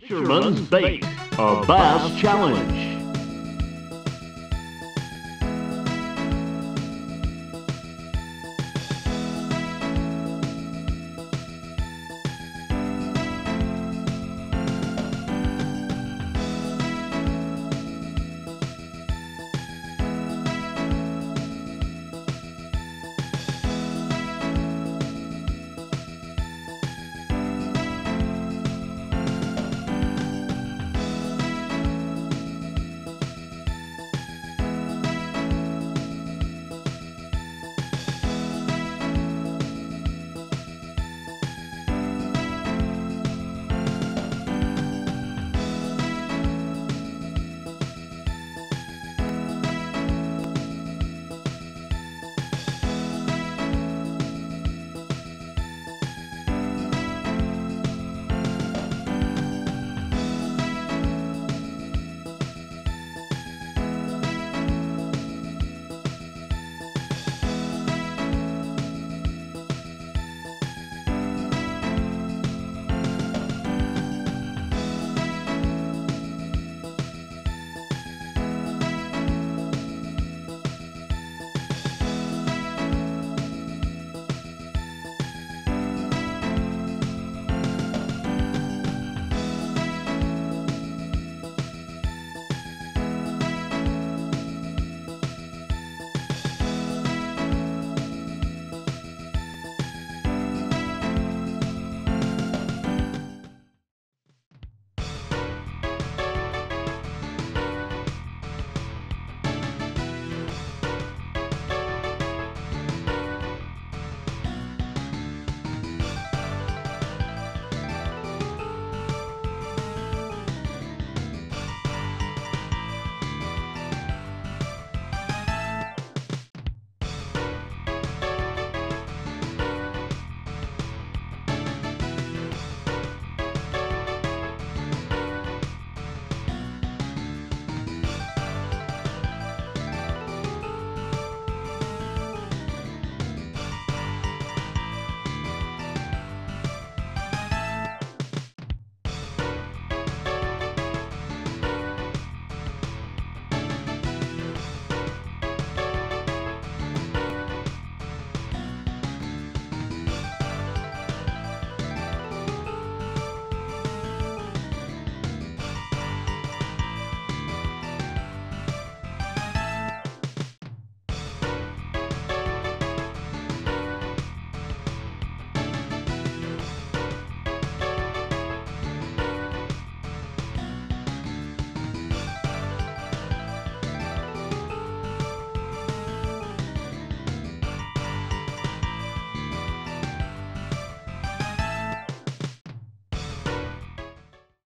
Fisherman's Bait, a bass challenge.